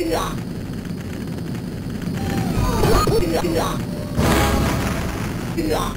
으아! 으아! 으아! 으아!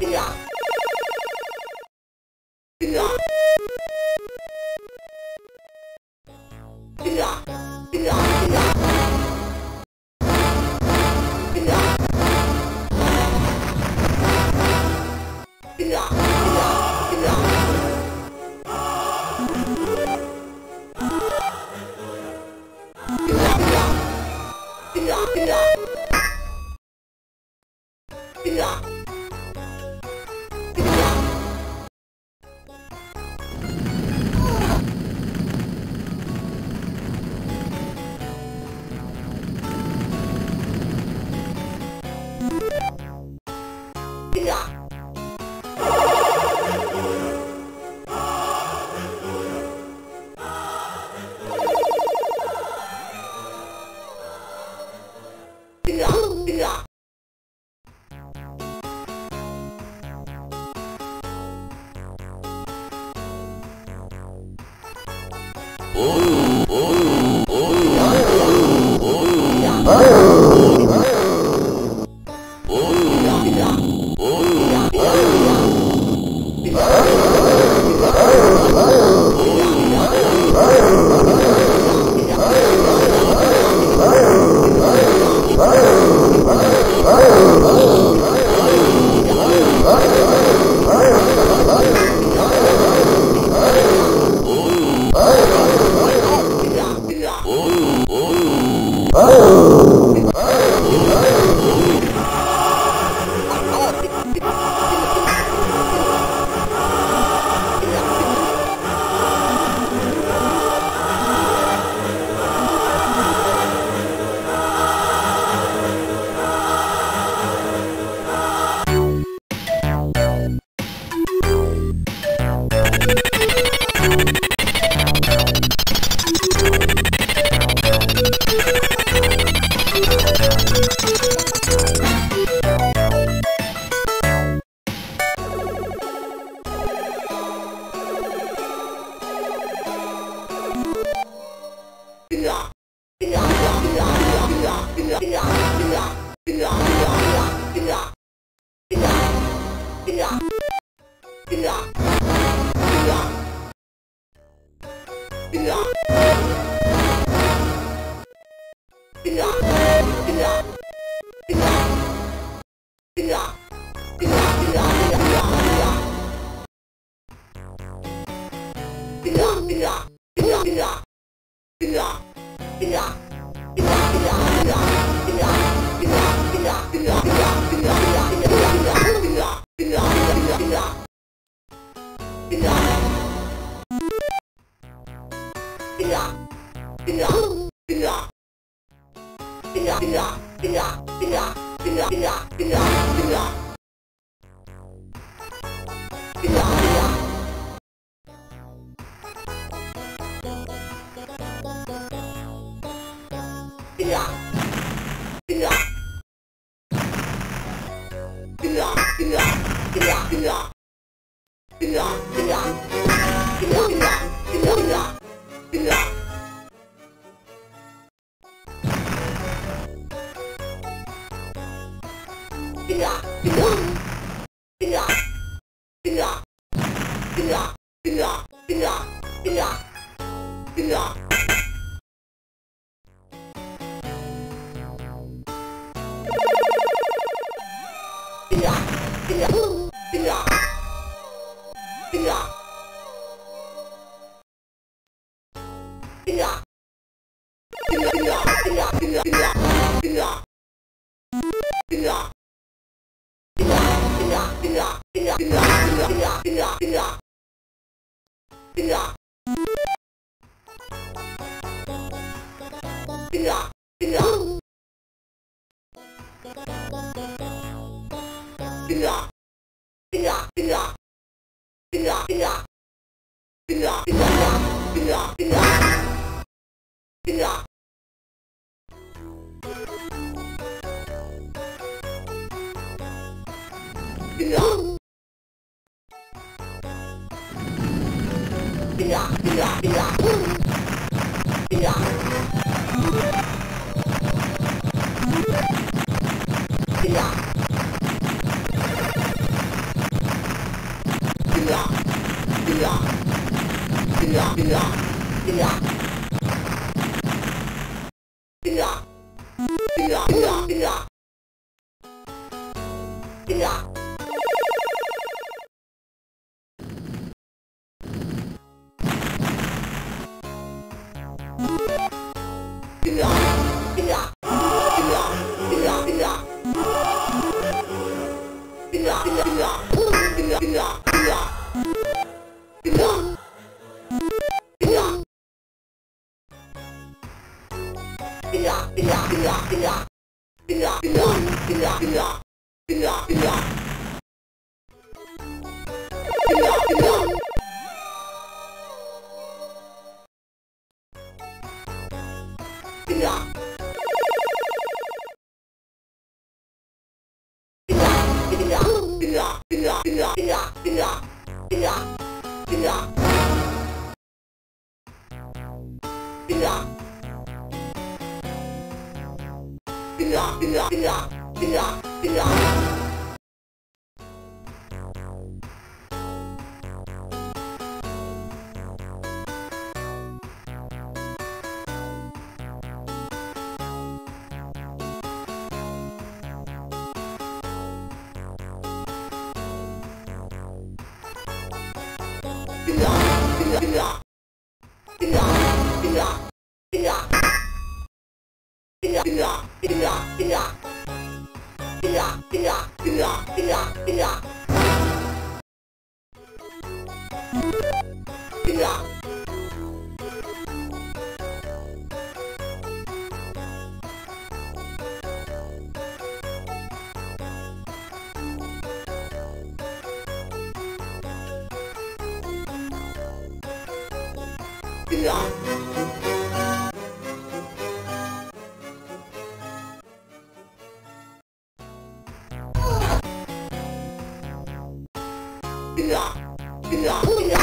对呀诶啊诶 Yeah. Yeah. 诶呀诶呀诶呀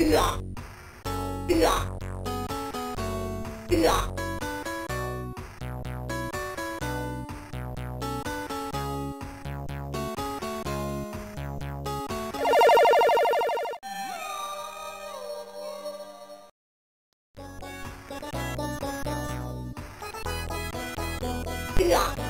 うわうわうわうわ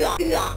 Yeah.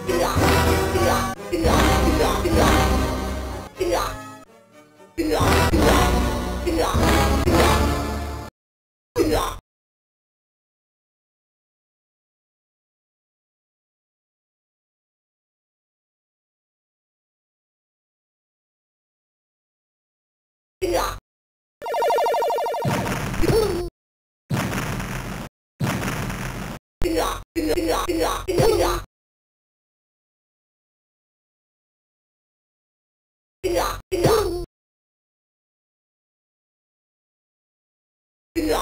Yeah.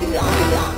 Yeah.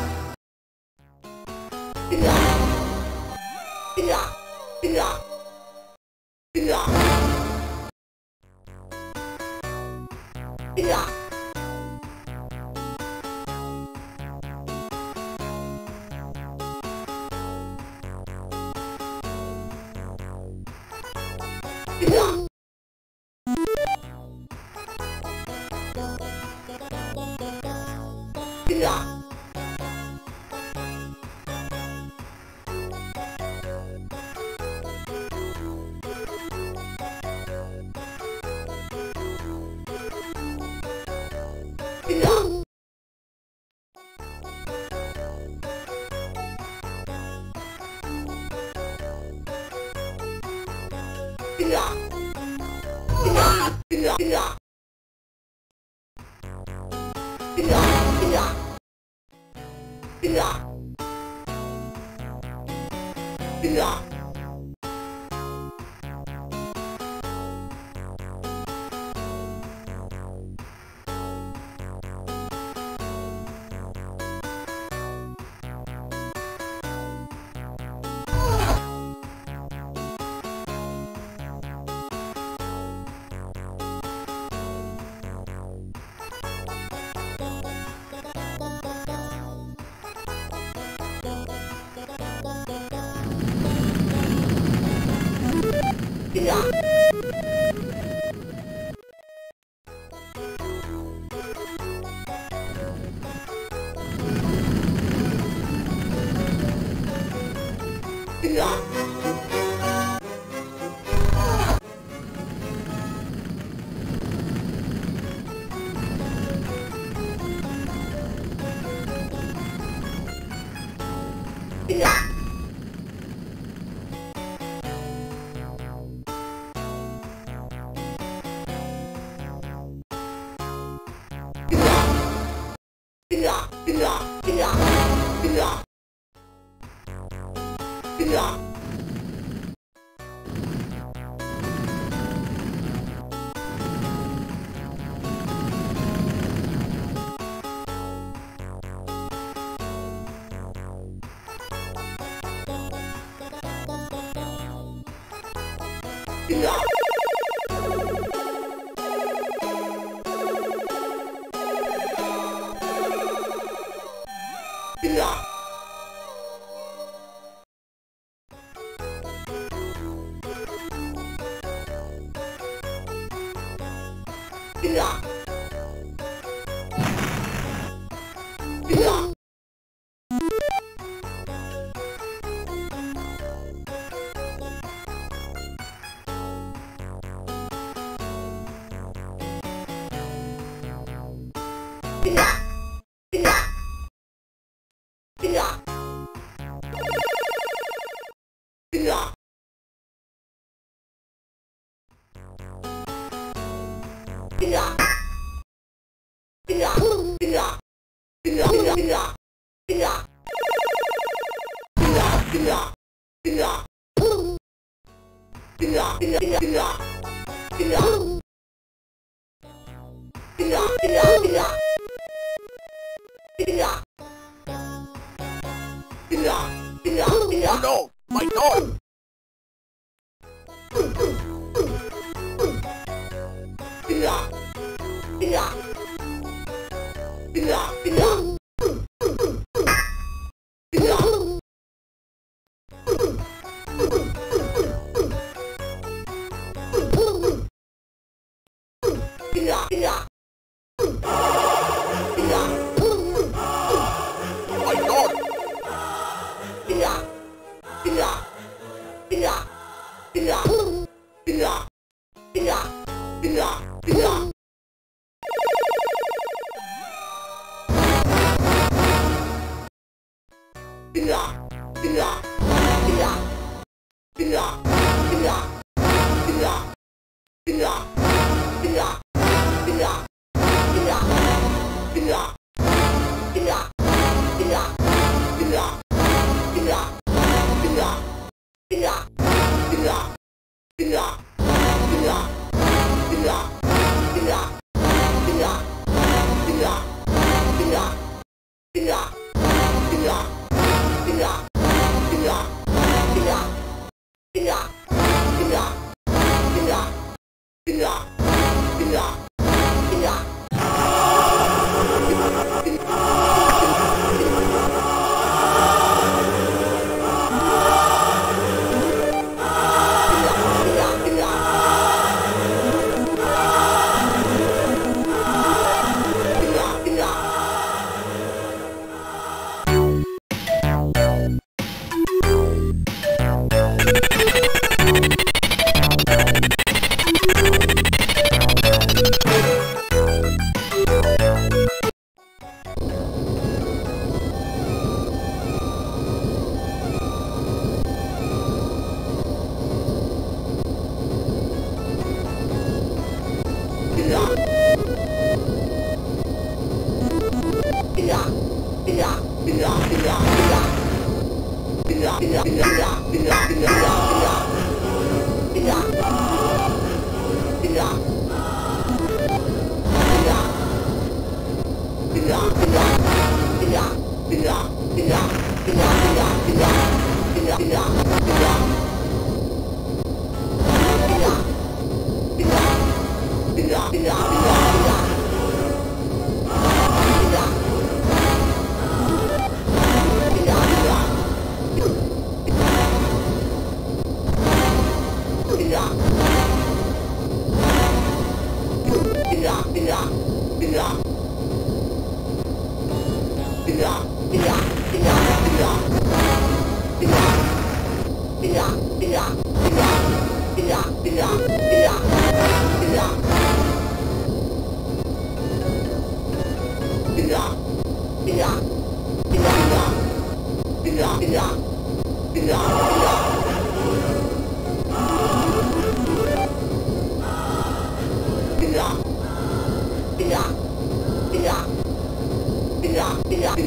Oh no! My dog! Yeah.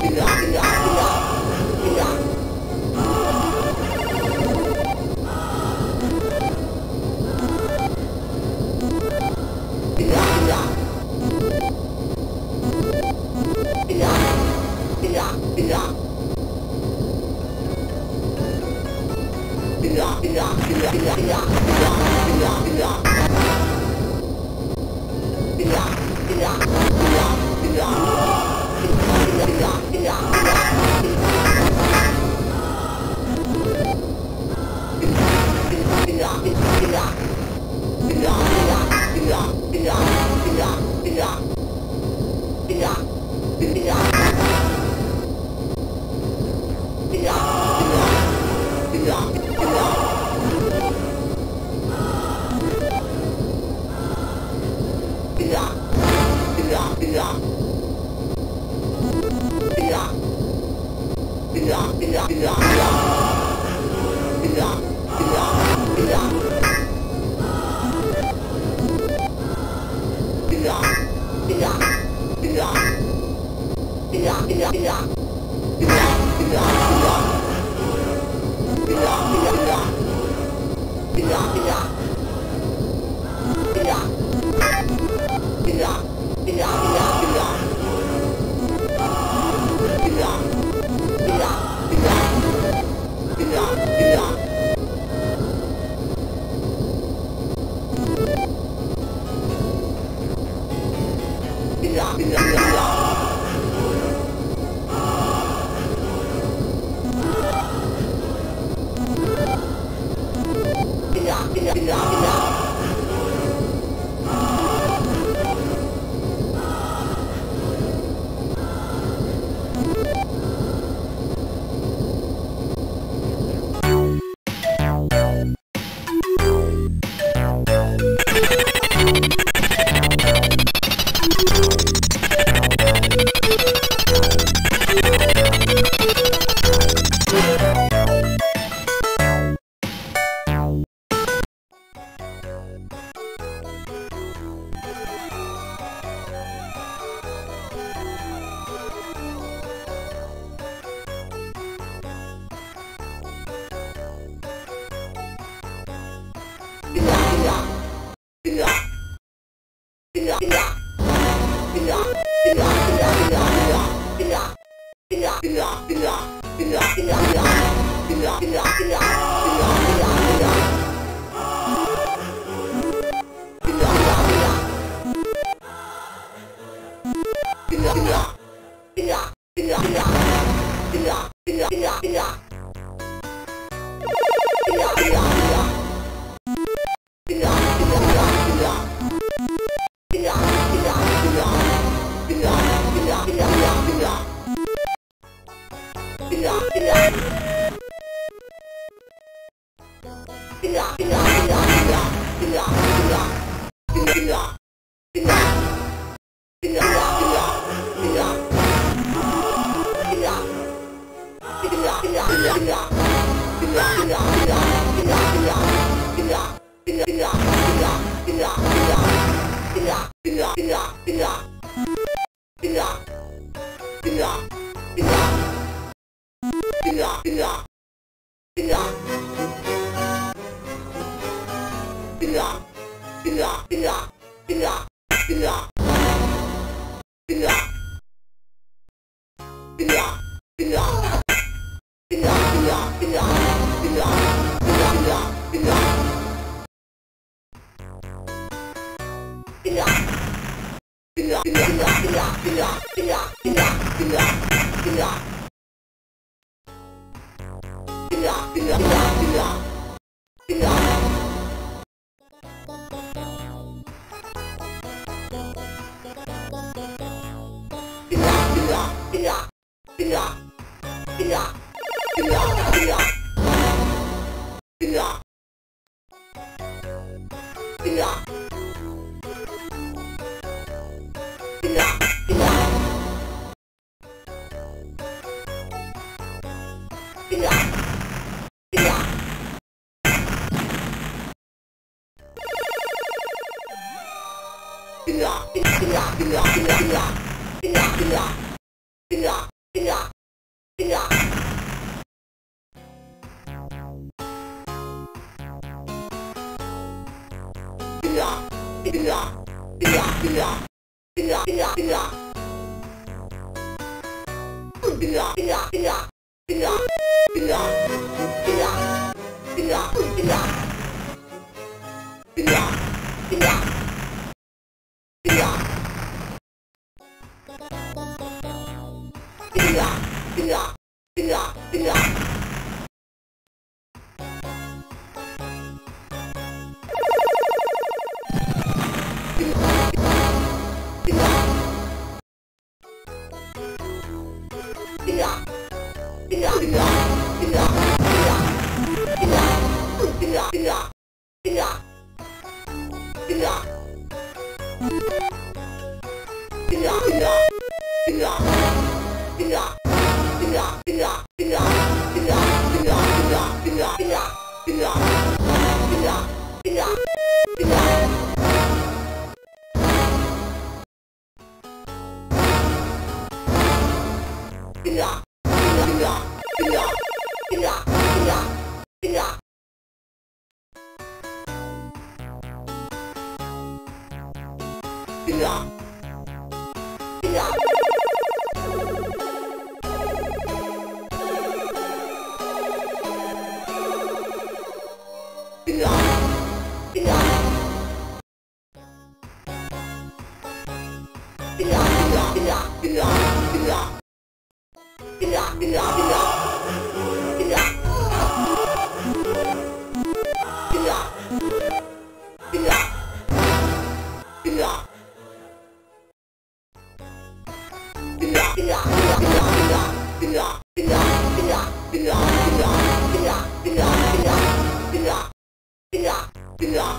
好女儿。Yeah.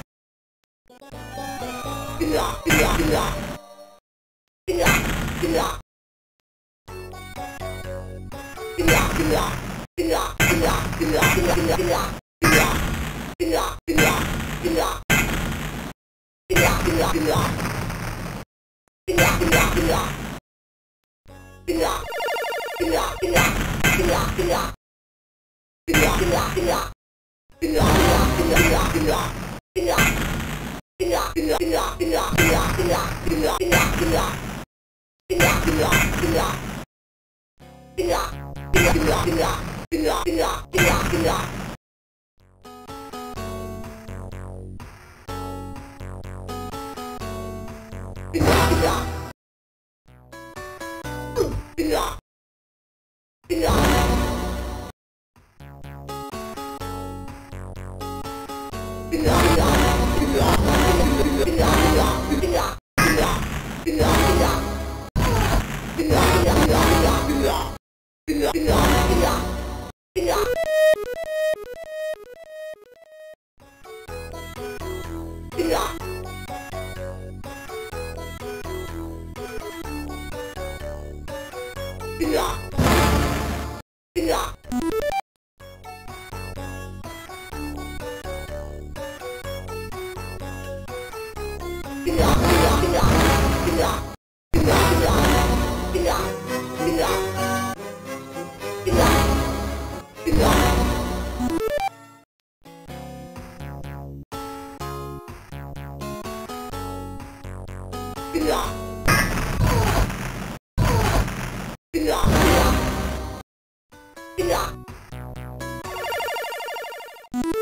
Yeah.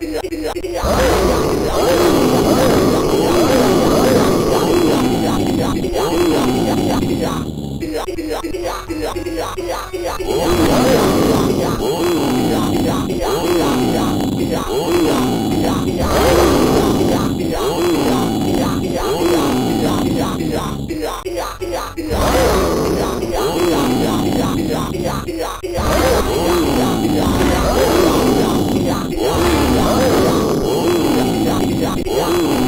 Yeah. Ooh.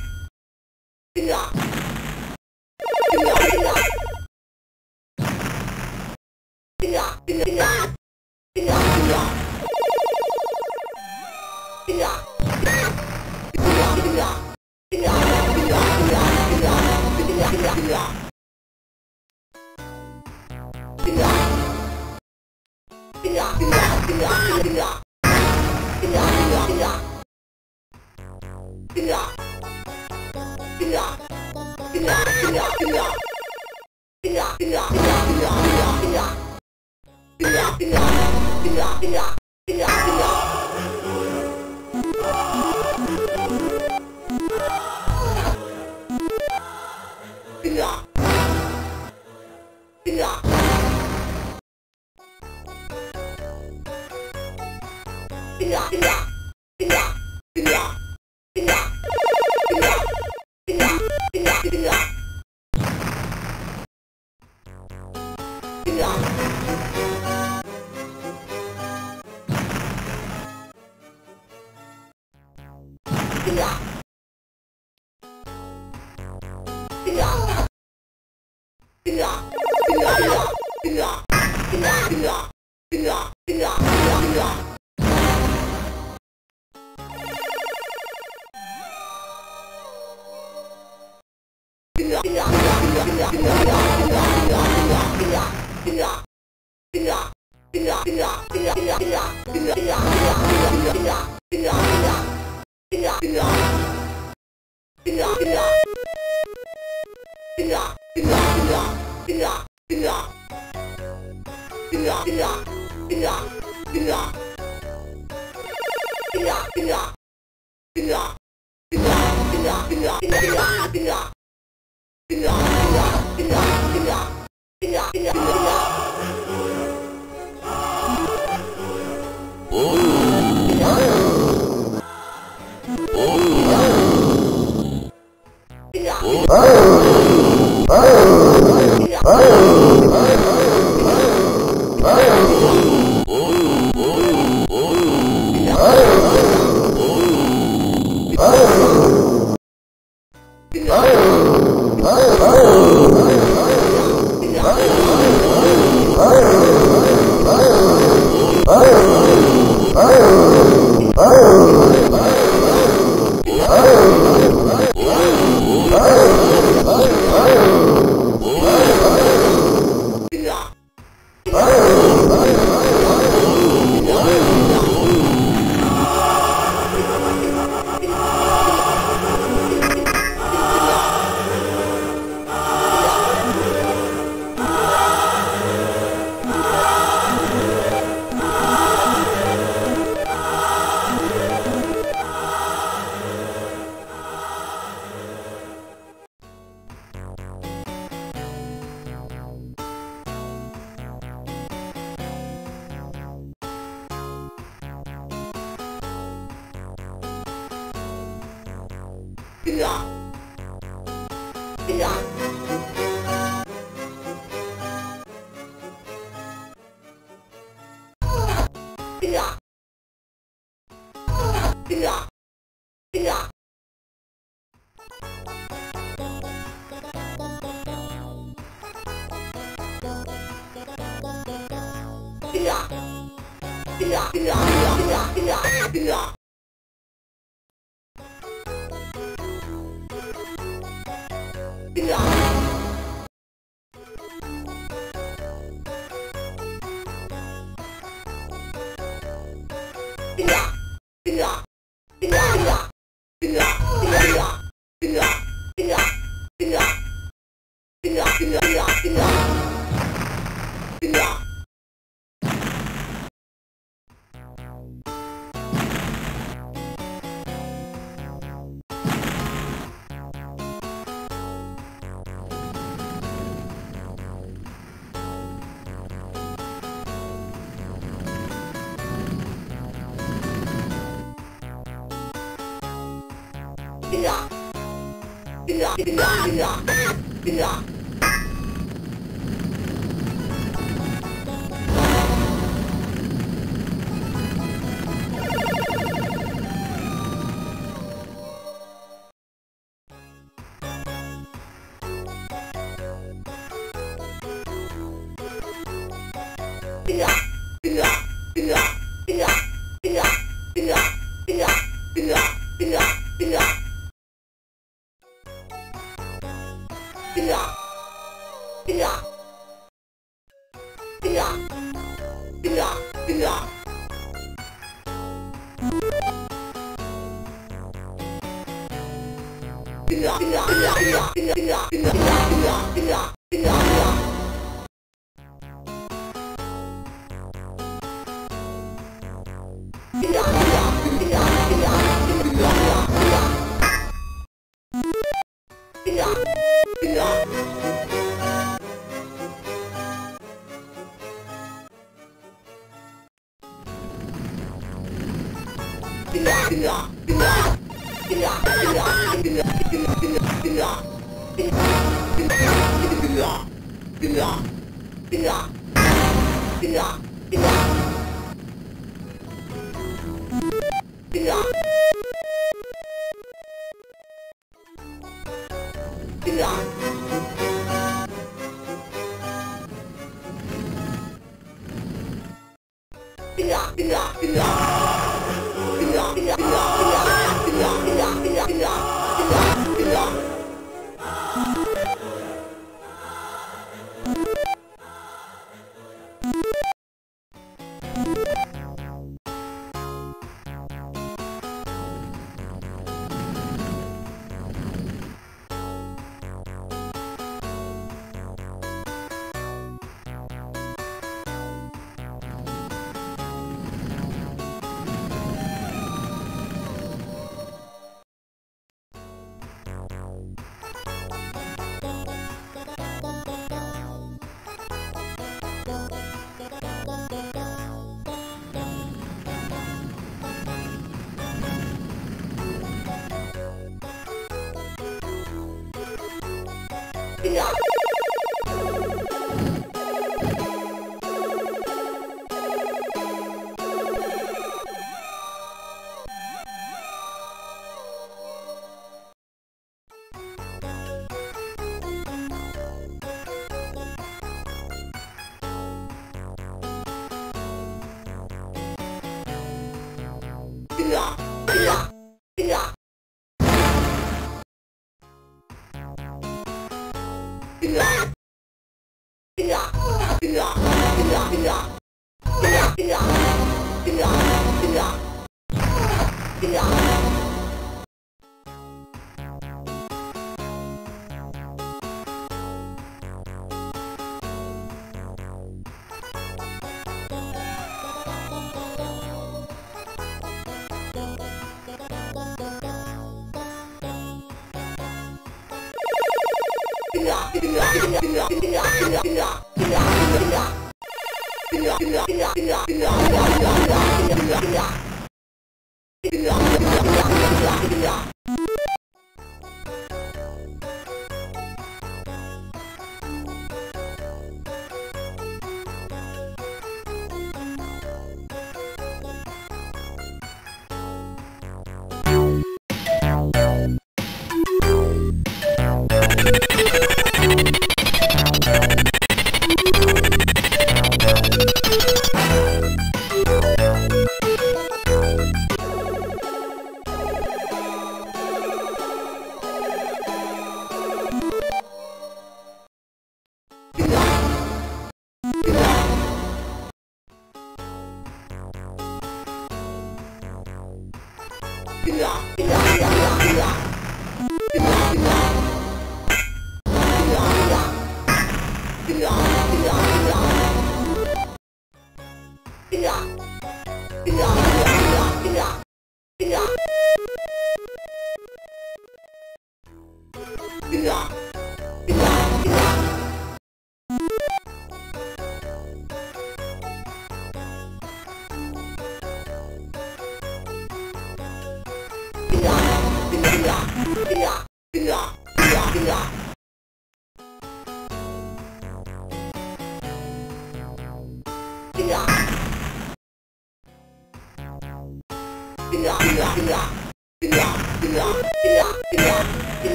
Yeah. Yeah. No!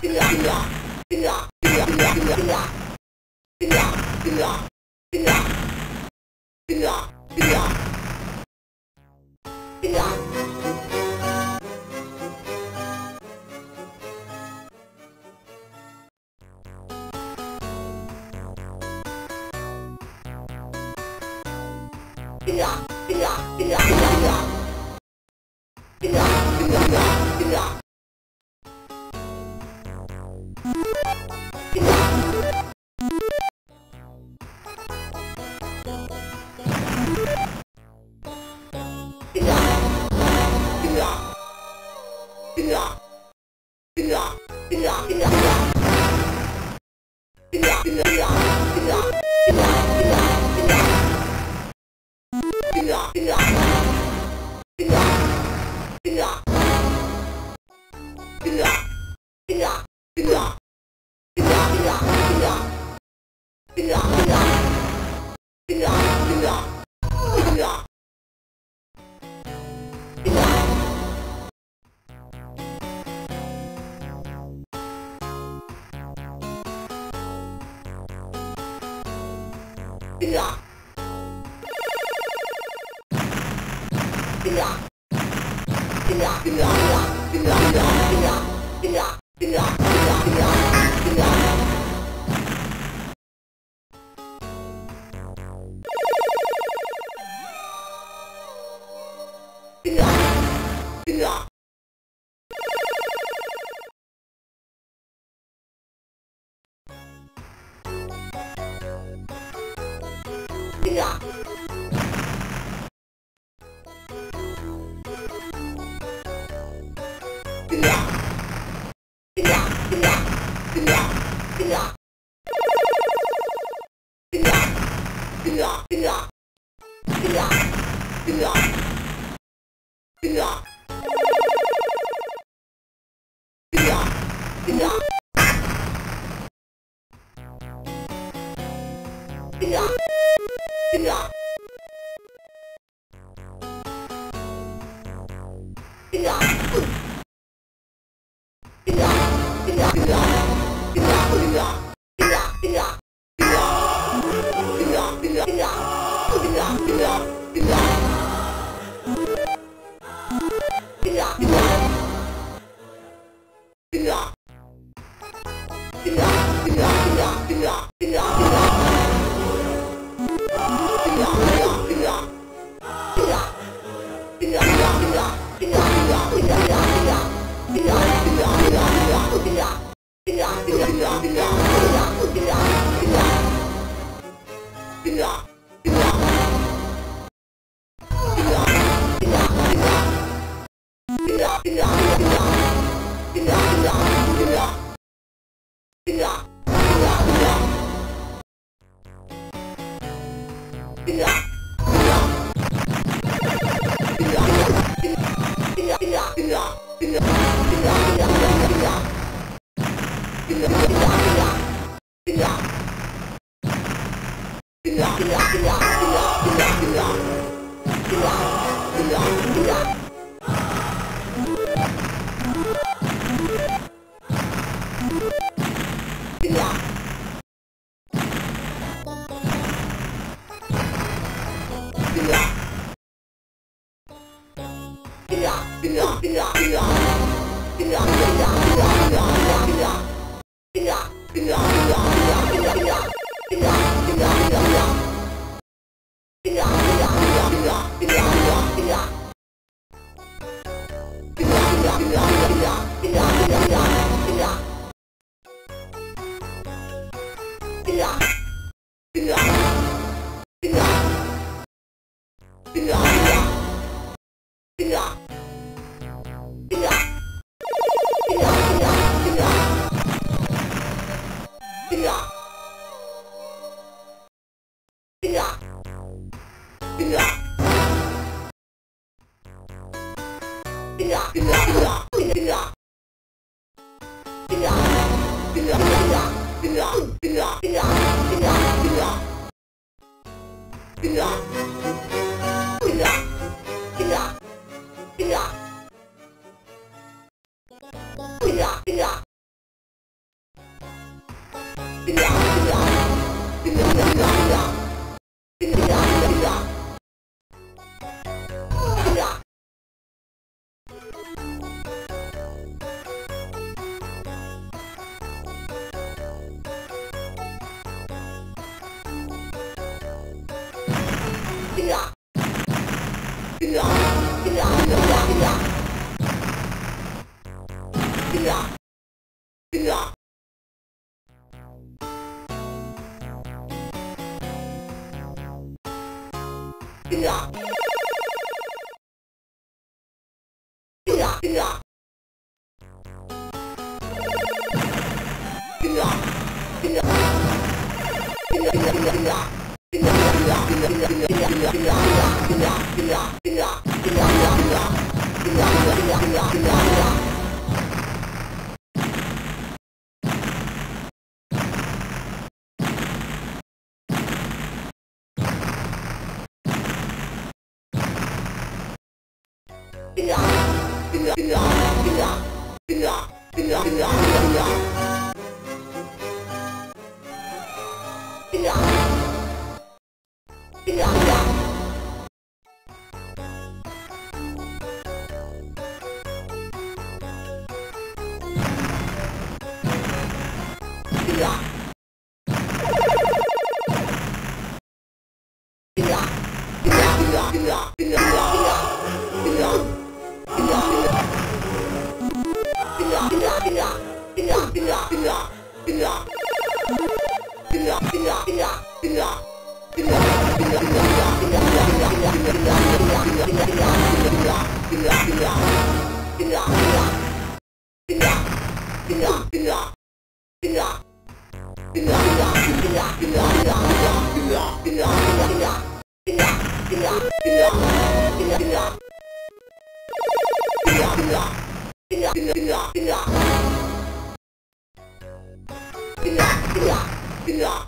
Yeah. Yeah. 呀呀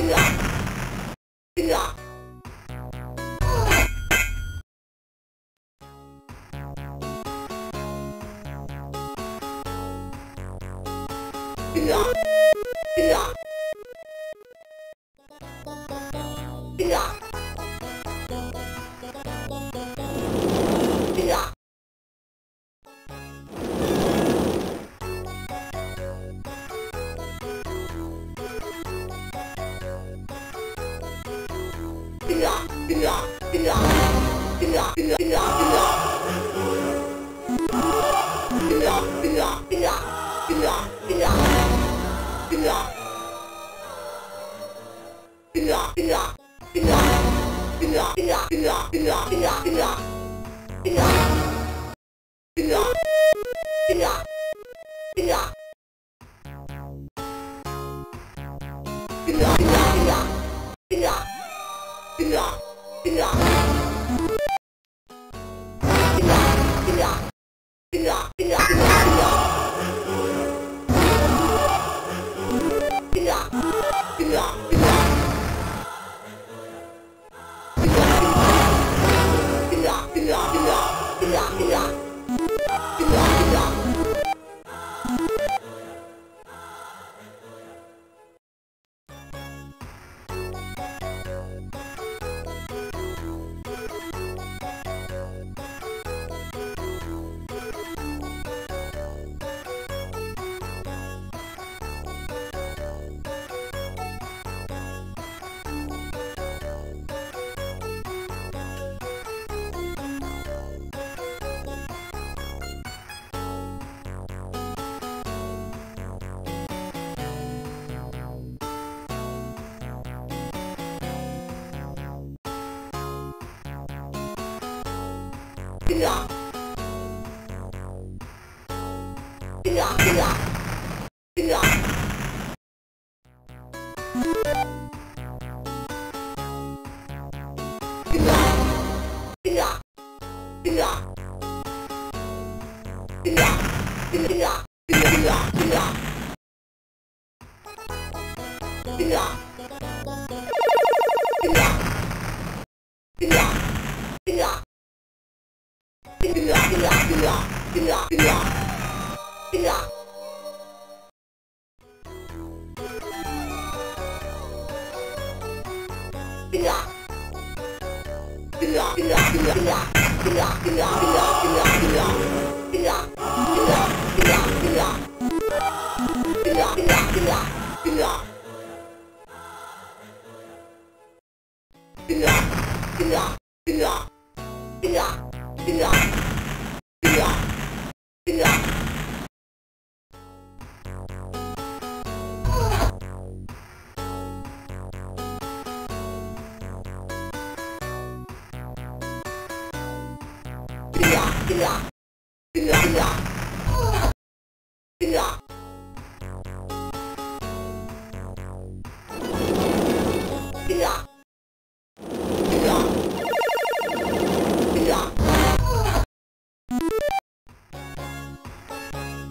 Yeah.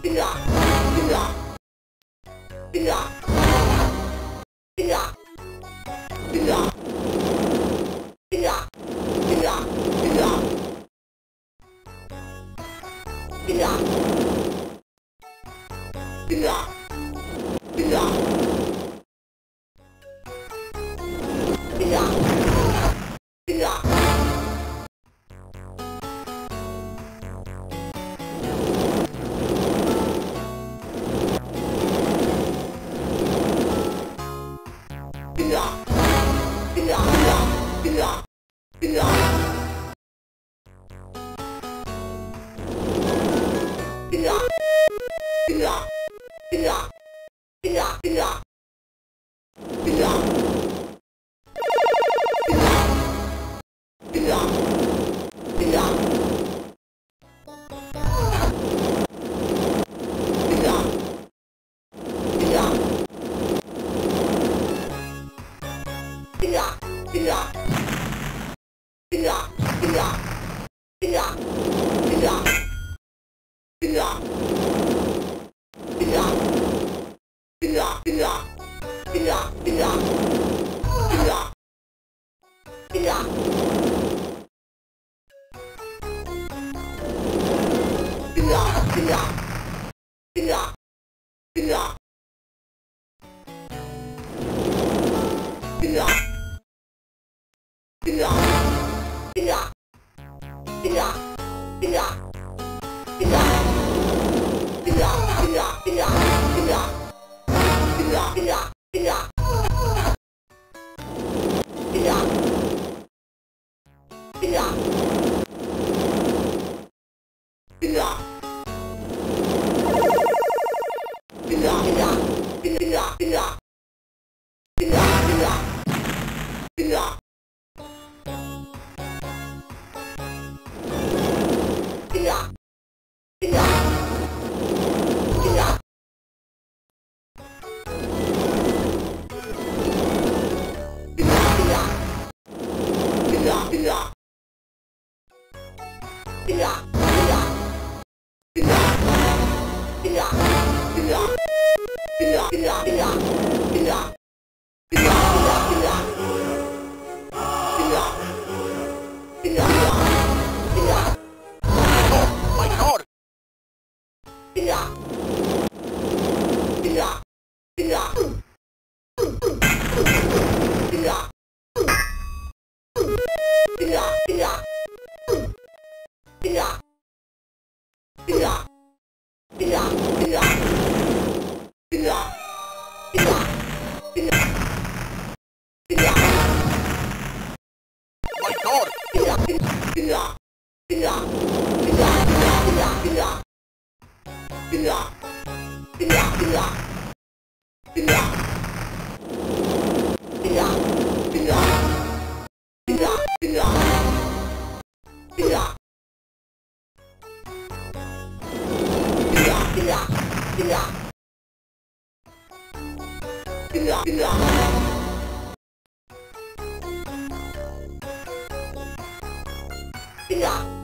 对呀对呀对呀对呀对呀对呀对呀对呀对呀这个